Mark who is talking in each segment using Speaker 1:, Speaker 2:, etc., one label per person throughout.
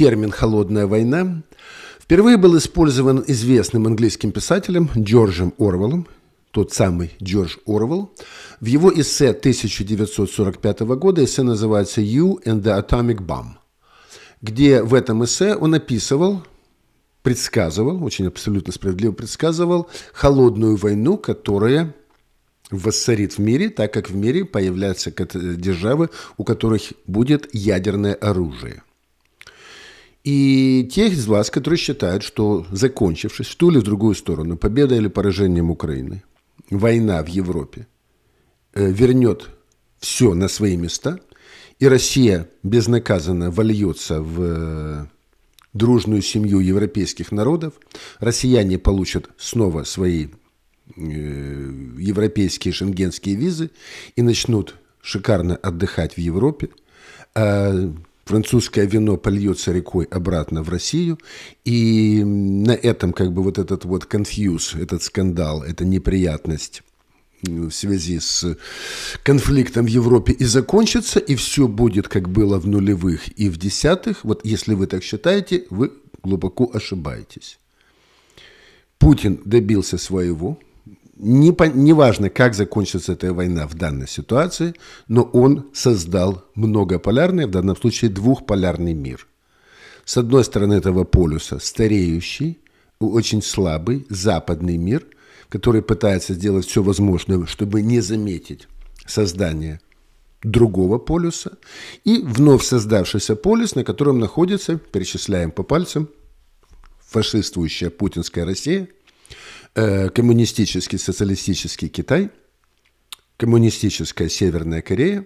Speaker 1: термин «холодная война» впервые был использован известным английским писателем Джорджем Орвеллом, тот самый Джордж Орвелл. В его эссе 1945 года эссе называется «You and the Atomic Bomb», где в этом эссе он описывал, предсказывал, очень абсолютно справедливо предсказывал холодную войну, которая воссорит в мире, так как в мире появляются державы, у которых будет ядерное оружие. И тех из вас, которые считают, что закончившись в ту или в другую сторону, победа или поражением Украины, война в Европе э, вернет все на свои места, и Россия безнаказанно вольется в э, дружную семью европейских народов, россияне получат снова свои Э, европейские шенгенские визы и начнут шикарно отдыхать в Европе, а французское вино польется рекой обратно в Россию, и на этом как бы вот этот вот конфьюз, этот скандал, эта неприятность в связи с конфликтом в Европе и закончится, и все будет, как было в нулевых и в десятых. Вот если вы так считаете, вы глубоко ошибаетесь. Путин добился своего – не, не важно, как закончится эта война в данной ситуации, но он создал многополярный, в данном случае двухполярный мир. С одной стороны этого полюса стареющий, очень слабый западный мир, который пытается сделать все возможное, чтобы не заметить создание другого полюса, и вновь создавшийся полюс, на котором находится, перечисляем по пальцам, фашистующая путинская Россия – Э, коммунистический социалистический Китай, коммунистическая Северная Корея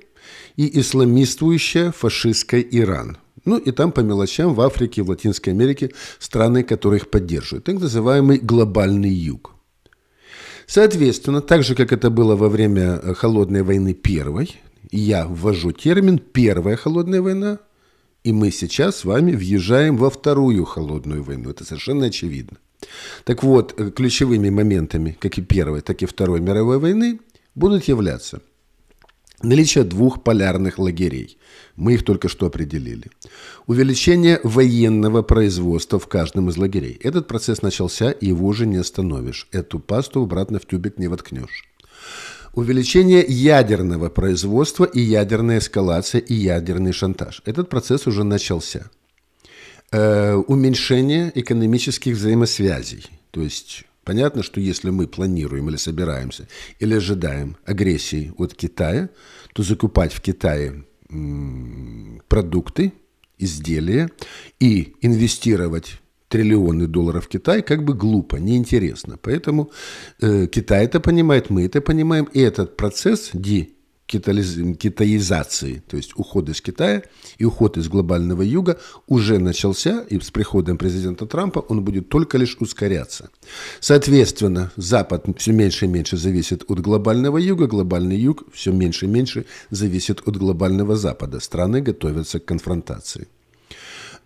Speaker 1: и исламистующая фашистская Иран. Ну и там по мелочам в Африке в Латинской Америке страны, которые их поддерживают. Так называемый глобальный юг. Соответственно, так же, как это было во время э, Холодной войны первой, я ввожу термин «первая холодная война», и мы сейчас с вами въезжаем во вторую холодную войну. Это совершенно очевидно. Так вот, э, ключевыми моментами как и Первой, так и Второй мировой войны будут являться наличие двух полярных лагерей. Мы их только что определили. Увеличение военного производства в каждом из лагерей. Этот процесс начался, и его уже не остановишь. Эту пасту обратно в тюбик не воткнешь. Увеличение ядерного производства и ядерная эскалация и ядерный шантаж. Этот процесс уже начался. Э, уменьшение экономических взаимосвязей. То есть понятно, что если мы планируем или собираемся, или ожидаем агрессии от Китая, то закупать в Китае продукты, изделия и инвестировать триллионы долларов в Китай как бы глупо, неинтересно. Поэтому э, Китай это понимает, мы это понимаем, и этот процесс ди китаизации, то есть уход из Китая и уход из глобального юга уже начался, и с приходом президента Трампа он будет только лишь ускоряться. Соответственно, Запад все меньше и меньше зависит от глобального юга, глобальный юг все меньше и меньше зависит от глобального Запада. Страны готовятся к конфронтации.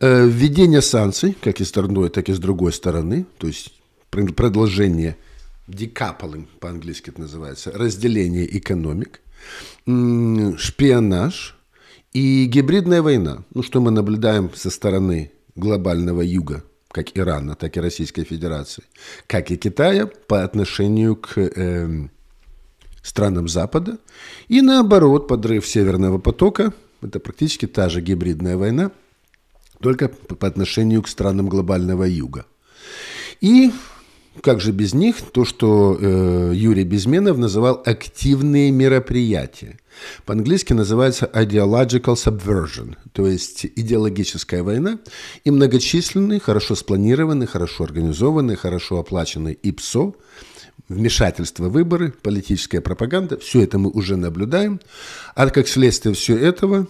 Speaker 1: Э, введение санкций, как и с одной, так и с другой стороны, то есть продолжение decoupling, по-английски это называется, разделение экономик – шпионаж и гибридная война. Ну, что мы наблюдаем со стороны глобального юга, как Ирана, так и Российской Федерации, как и Китая по отношению к э, странам Запада. И наоборот, подрыв Северного потока – это практически та же гибридная война, только по отношению к странам глобального юга. И как же без них то, что э, Юрий Безменов называл активные мероприятия. По-английски называется ideological subversion, то есть идеологическая война и многочисленные, хорошо спланированные, хорошо организованные, хорошо оплаченные ИПСО – вмешательство в выборы, политическая пропаганда, все это мы уже наблюдаем. А как следствие всего этого,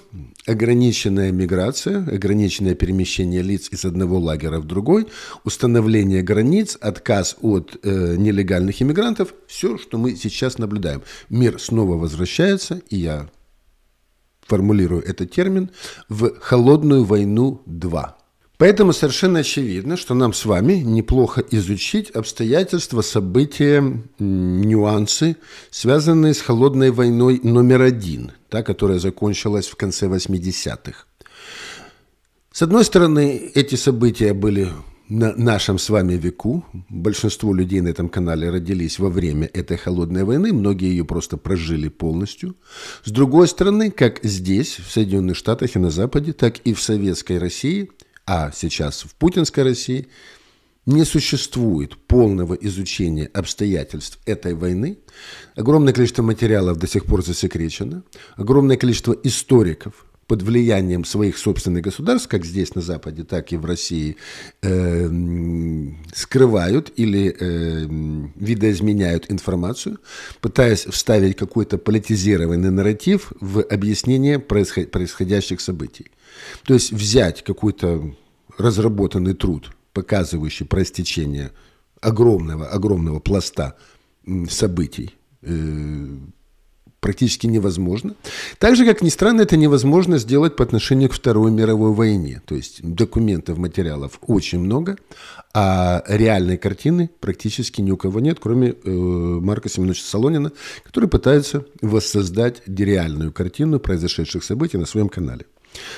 Speaker 1: ограниченная миграция, ограниченное перемещение лиц из одного лагеря в другой, установление границ, отказ от э, нелегальных иммигрантов, все, что мы сейчас наблюдаем. Мир снова возвращается, и я формулирую этот термин, в холодную войну 2. Поэтому совершенно очевидно, что нам с вами неплохо изучить обстоятельства, события, нюансы, связанные с холодной войной номер один, та, которая закончилась в конце 80-х. С одной стороны, эти события были на нашем с вами веку. Большинство людей на этом канале родились во время этой холодной войны, многие ее просто прожили полностью. С другой стороны, как здесь, в Соединенных Штатах и на Западе, так и в Советской России, а сейчас в Путинской России, не существует полного изучения обстоятельств этой войны. Огромное количество материалов до сих пор засекречено. Огромное количество историков под влиянием своих собственных государств, как здесь на Западе, так и в России, э, скрывают или э, видоизменяют информацию, пытаясь вставить какой-то политизированный нарратив в объяснение происходящих событий. То есть взять какой-то разработанный труд, показывающий проистечение огромного, огромного пласта событий, э, практически невозможно. Так же, как ни странно, это невозможно сделать по отношению к Второй мировой войне. То есть документов, материалов очень много, а реальной картины практически ни у кого нет, кроме э, Марка Семеновича Солонина, который пытается воссоздать реальную картину произошедших событий на своем канале.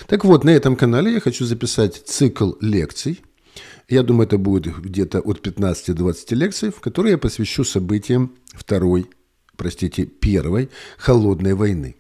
Speaker 1: Так вот, на этом канале я хочу записать цикл лекций. Я думаю, это будет где-то от 15 до 20 лекций, в которые я посвящу событиям Второй простите, Первой холодной войны.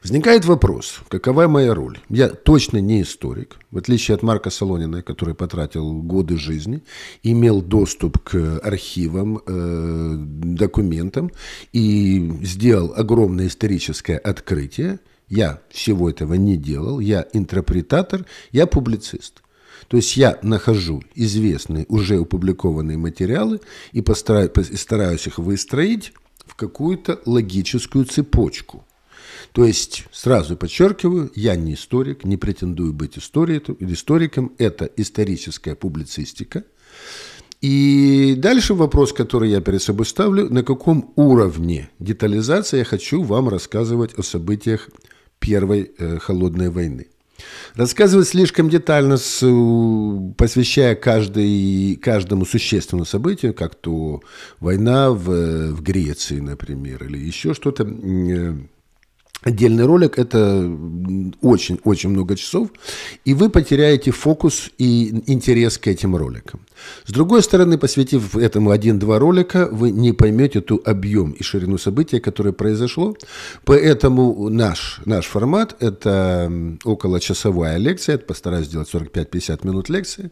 Speaker 1: Возникает вопрос, какова моя роль? Я точно не историк, в отличие от Марка Солонина, который потратил годы жизни, имел доступ к архивам, э, документам и сделал огромное историческое открытие. Я всего этого не делал, я интерпретатор, я публицист. То есть я нахожу известные, уже опубликованные материалы и постараюсь, стараюсь их выстроить в какую-то логическую цепочку. То есть, сразу подчеркиваю, я не историк, не претендую быть историком, это историческая публицистика. И дальше вопрос, который я перед собой ставлю, на каком уровне детализации я хочу вам рассказывать о событиях Первой э, холодной войны. Рассказывать слишком детально, с, посвящая каждый, каждому существенному событию, как то война в, в Греции, например, или еще что-то, э, отдельный ролик, это очень-очень много часов, и вы потеряете фокус и интерес к этим роликам. С другой стороны, посвятив этому один-два ролика, вы не поймете ту объем и ширину события, которое произошло. Поэтому наш, наш формат – это около часовая лекция, постараюсь сделать 45-50 минут лекции,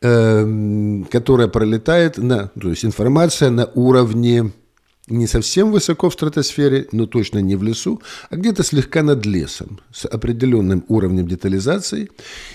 Speaker 1: э, которая пролетает на, то есть информация на уровне не совсем высоко в стратосфере, но точно не в лесу, а где-то слегка над лесом, с определенным уровнем детализации.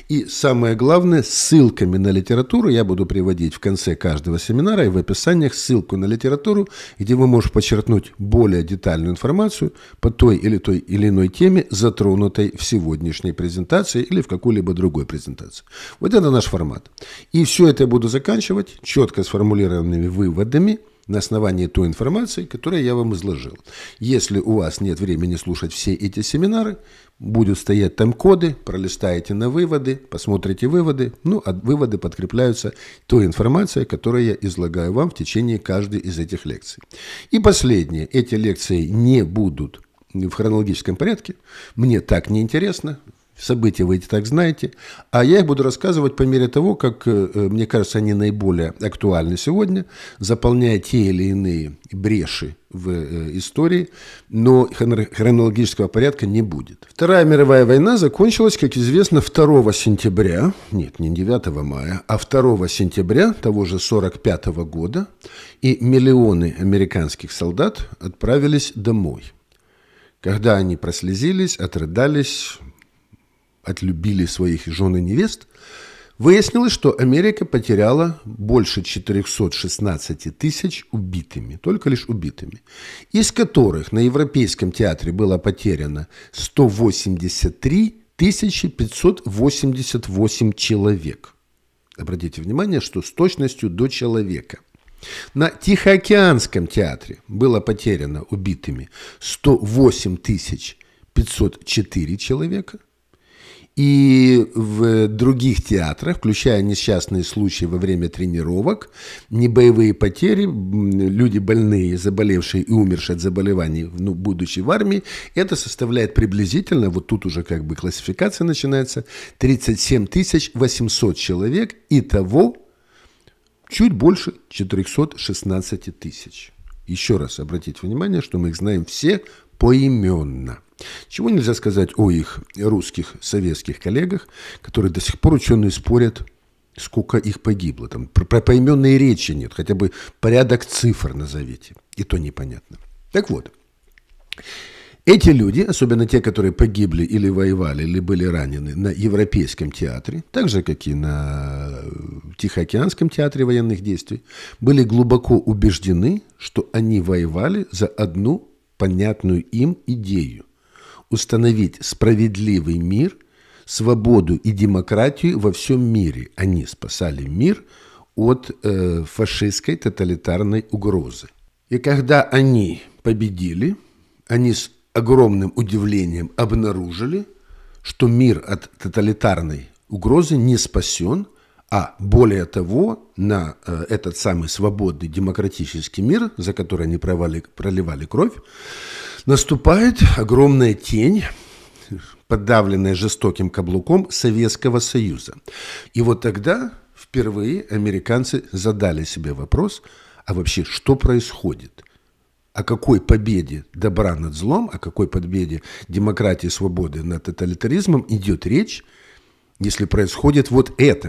Speaker 1: И самое главное, ссылками на литературу я буду приводить в конце каждого семинара и в описаниях ссылку на литературу, где вы можете подчеркнуть более детальную информацию по той или той или иной теме, затронутой в сегодняшней презентации или в какой-либо другой презентации. Вот это наш формат. И все это я буду заканчивать четко сформулированными выводами – на основании той информации, которую я вам изложил. Если у вас нет времени слушать все эти семинары, будут стоять там коды, пролистаете на выводы, посмотрите выводы, ну, а выводы подкрепляются той информацией, которую я излагаю вам в течение каждой из этих лекций. И последнее, эти лекции не будут в хронологическом порядке, мне так неинтересно, События вы эти так знаете. А я их буду рассказывать по мере того, как, э, э, мне кажется, они наиболее актуальны сегодня, заполняя те или иные бреши в э, истории, но хронологического порядка не будет. Вторая мировая война закончилась, как известно, 2 сентября, нет, не 9 мая, а 2 сентября того же 45 года, и миллионы американских солдат отправились домой. Когда они прослезились, отрыдались, отлюбили своих жен и невест, выяснилось, что Америка потеряла больше 416 тысяч убитыми, только лишь убитыми, из которых на Европейском театре было потеряно 183 588 человек. Обратите внимание, что с точностью до человека. На Тихоокеанском театре было потеряно убитыми 108 504 человека. И в других театрах, включая несчастные случаи во время тренировок, небоевые потери, люди больные, заболевшие и умершие от заболеваний, ну, будучи в армии, это составляет приблизительно, вот тут уже как бы классификация начинается, 37 800 человек, и того чуть больше 416 тысяч. Еще раз обратите внимание, что мы их знаем все поименно. Чего нельзя сказать о их русских советских коллегах, которые до сих пор ученые спорят, сколько их погибло. Там про, поименные речи нет, хотя бы порядок цифр назовите. И то непонятно. Так вот, эти люди, особенно те, которые погибли или воевали, или были ранены на Европейском театре, так же, как и на Тихоокеанском театре военных действий, были глубоко убеждены, что они воевали за одну понятную им идею – установить справедливый мир, свободу и демократию во всем мире. Они спасали мир от э, фашистской тоталитарной угрозы. И когда они победили, они с огромным удивлением обнаружили, что мир от тоталитарной угрозы не спасен, а более того, на э, этот самый свободный демократический мир, за который они провали, проливали кровь, наступает огромная тень, подавленная жестоким каблуком Советского Союза. И вот тогда впервые американцы задали себе вопрос, а вообще что происходит? о какой победе добра над злом, о какой победе демократии свободы над тоталитаризмом идет речь, если происходит вот это.